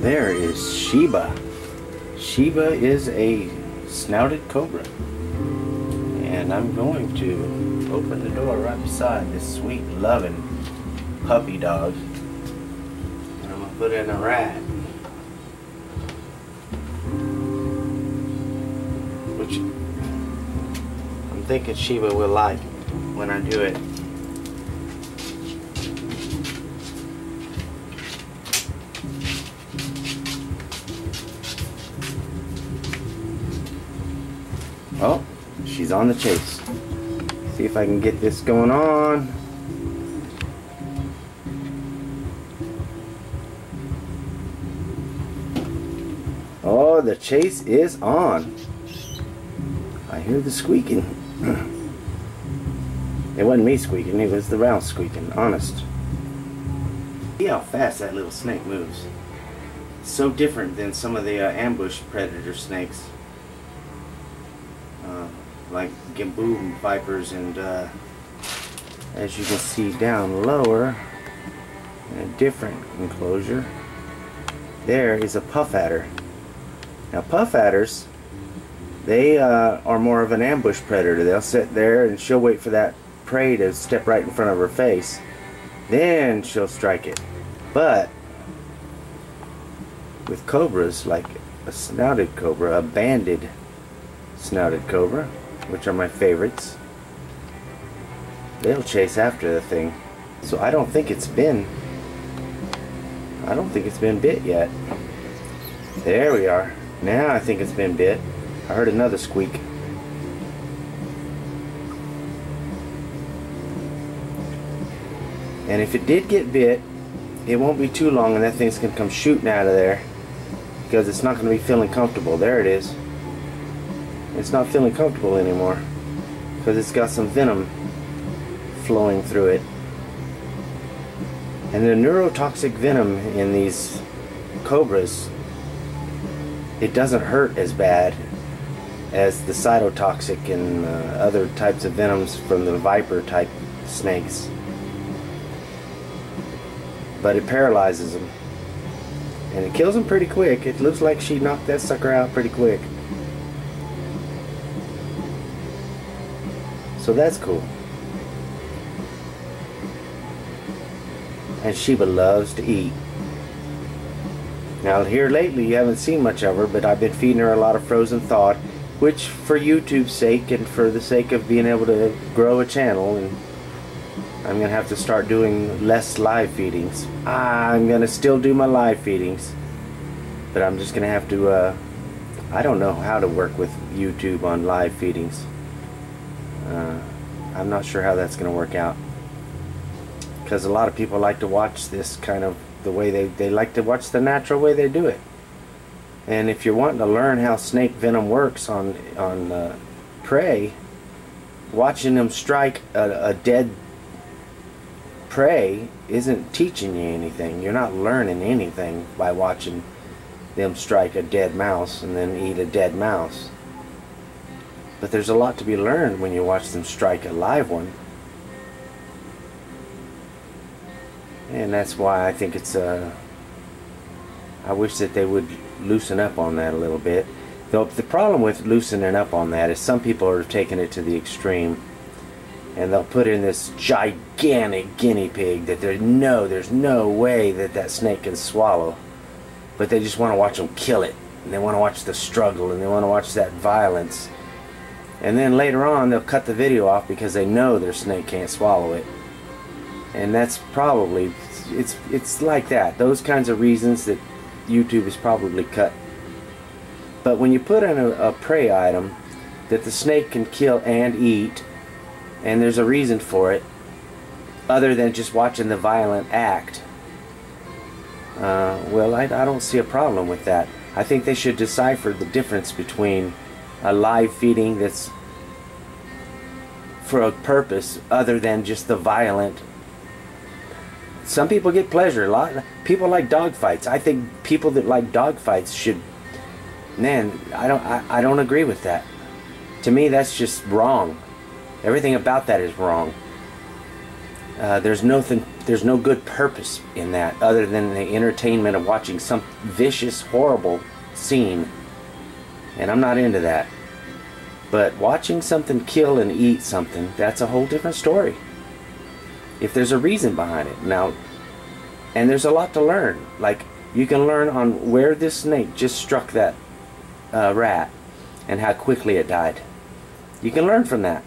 There is Sheba. Sheba is a snouted cobra. And I'm going to open the door right beside this sweet, loving puppy dog. And I'm going to put in a rat. Which I'm thinking Sheba will like when I do it. She's on the chase. See if I can get this going on. Oh, the chase is on. I hear the squeaking. it wasn't me squeaking, it was the round squeaking, honest. See how fast that little snake moves. so different than some of the uh, ambush predator snakes like Gaboon vipers and uh, as you can see down lower in a different enclosure there is a puff adder. Now puff adders they uh, are more of an ambush predator. They'll sit there and she'll wait for that prey to step right in front of her face. Then she'll strike it. But with cobras like a snouted cobra a banded snouted cobra which are my favorites, they'll chase after the thing. So I don't think it's been, I don't think it's been bit yet. There we are. Now I think it's been bit. I heard another squeak. And if it did get bit, it won't be too long and that thing's going to come shooting out of there because it's not going to be feeling comfortable. There it is it's not feeling comfortable anymore because it's got some venom flowing through it. And the neurotoxic venom in these cobras, it doesn't hurt as bad as the cytotoxic and uh, other types of venoms from the viper type snakes. But it paralyzes them. And it kills them pretty quick. It looks like she knocked that sucker out pretty quick. So that's cool. And Sheba loves to eat. Now here lately you haven't seen much of her, but I've been feeding her a lot of frozen thawed, which for YouTube's sake and for the sake of being able to grow a channel and I'm gonna have to start doing less live feedings. I'm gonna still do my live feedings, but I'm just gonna have to. Uh, I don't know how to work with YouTube on live feedings. Uh, I'm not sure how that's going to work out. Because a lot of people like to watch this kind of the way they, they like to watch the natural way they do it. And if you're wanting to learn how snake venom works on on uh, prey watching them strike a, a dead prey isn't teaching you anything. You're not learning anything by watching them strike a dead mouse and then eat a dead mouse but there's a lot to be learned when you watch them strike a live one. And that's why I think it's uh, I wish that they would loosen up on that a little bit. Though the problem with loosening up on that is some people are taking it to the extreme and they'll put in this gigantic guinea pig that there's no there's no way that that snake can swallow but they just want to watch them kill it and they want to watch the struggle and they want to watch that violence and then later on they'll cut the video off because they know their snake can't swallow it. And that's probably it's it's like that. Those kinds of reasons that YouTube is probably cut. But when you put in a, a prey item that the snake can kill and eat and there's a reason for it other than just watching the violent act uh, well I, I don't see a problem with that. I think they should decipher the difference between a live feeding that's for a purpose other than just the violent. Some people get pleasure. A lot people like dog fights. I think people that like dog fights should. Man, I don't. I, I don't agree with that. To me, that's just wrong. Everything about that is wrong. uh, there's nothing there's no good purpose in that other than the entertainment of watching some vicious horrible scene and i'm not into that. But watching something kill and eat something that's a whole different story. If there's a reason behind it. Now and there's a lot to learn. Like you can learn on where this snake just struck that uh, rat and how quickly it died. You can learn from that.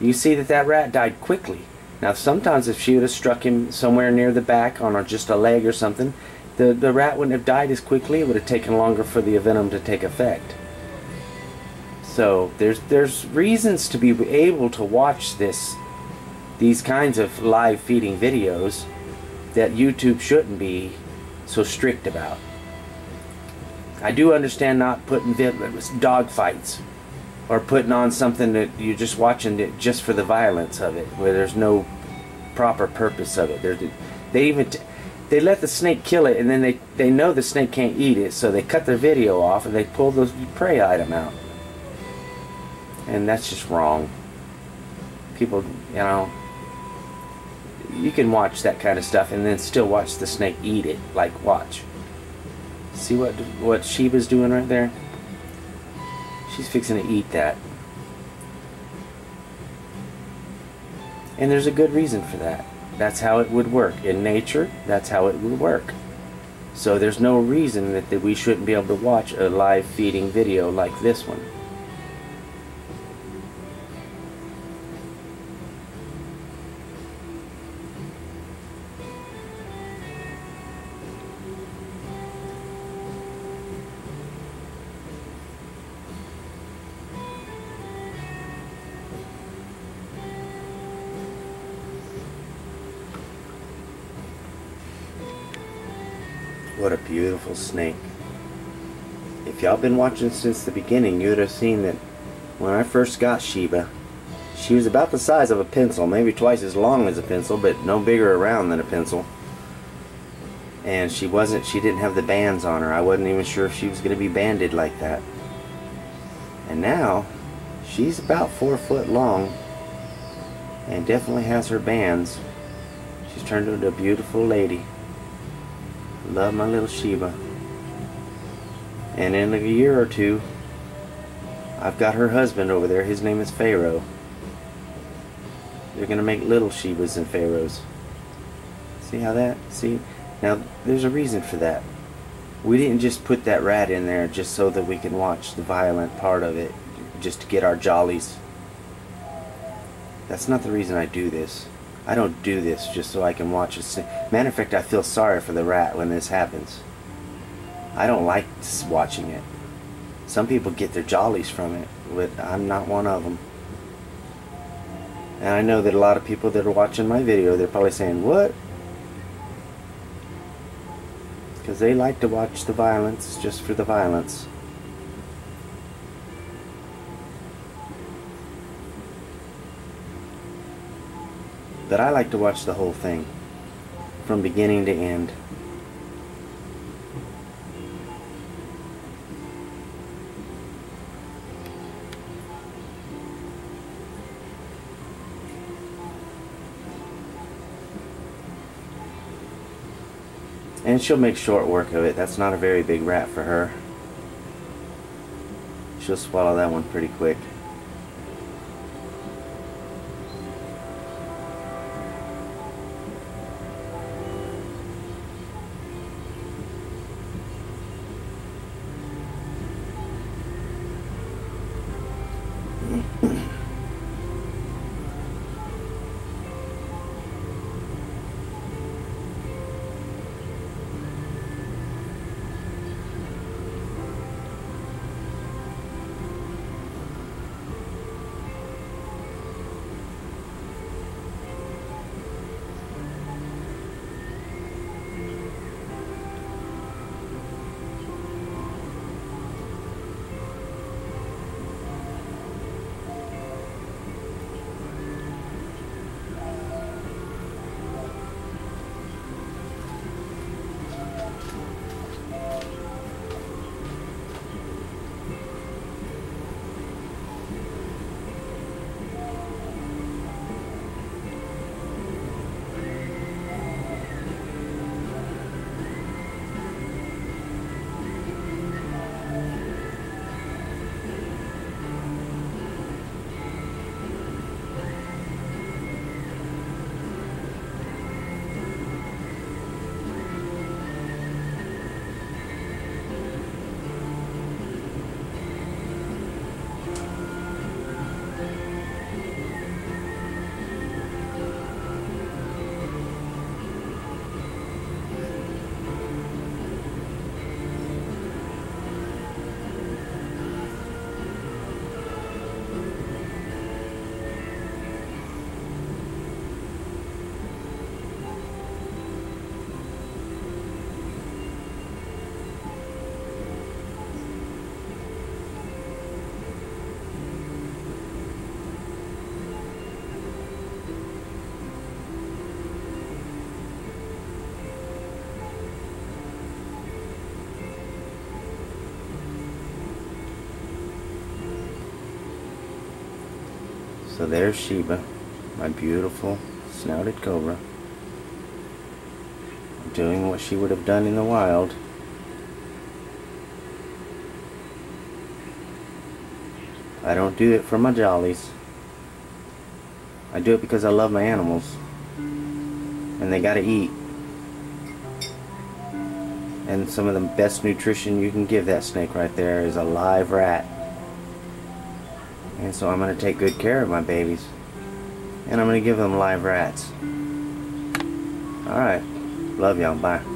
You see that that rat died quickly. Now sometimes if she would have struck him somewhere near the back on or just a leg or something the, the rat wouldn't have died as quickly it would have taken longer for the venom to take effect so there's there's reasons to be able to watch this these kinds of live feeding videos that YouTube shouldn't be so strict about. I do understand not putting dog fights or putting on something that you're just watching it just for the violence of it, where there's no proper purpose of it. They're, they even they let the snake kill it, and then they they know the snake can't eat it, so they cut their video off and they pull the prey item out, and that's just wrong. People, you know, you can watch that kind of stuff and then still watch the snake eat it. Like, watch. See what what Sheba's doing right there? She's fixing to eat that. And there's a good reason for that. That's how it would work. In nature, that's how it would work. So there's no reason that, that we shouldn't be able to watch a live feeding video like this one. What a beautiful snake. If y'all been watching since the beginning, you'd have seen that when I first got Sheba, she was about the size of a pencil, maybe twice as long as a pencil, but no bigger around than a pencil. And she wasn't, she didn't have the bands on her. I wasn't even sure if she was going to be banded like that. And now, she's about four foot long and definitely has her bands. She's turned into a beautiful lady. Love my little Sheba. And in a year or two, I've got her husband over there. His name is Pharaoh. They're going to make little Shebas and Pharaohs. See how that? See? Now, there's a reason for that. We didn't just put that rat in there just so that we can watch the violent part of it, just to get our jollies. That's not the reason I do this. I don't do this just so I can watch it. Matter of fact, I feel sorry for the rat when this happens. I don't like watching it. Some people get their jollies from it, but I'm not one of them. And I know that a lot of people that are watching my video, they're probably saying, what? Because they like to watch the violence just for the violence. But I like to watch the whole thing from beginning to end. And she'll make short work of it. That's not a very big rat for her. She'll swallow that one pretty quick. So there's Sheba, my beautiful snouted cobra, doing what she would have done in the wild. I don't do it for my jollies. I do it because I love my animals. And they gotta eat. And some of the best nutrition you can give that snake right there is a live rat. And so I'm gonna take good care of my babies. And I'm gonna give them live rats. Alright. Love y'all. Bye.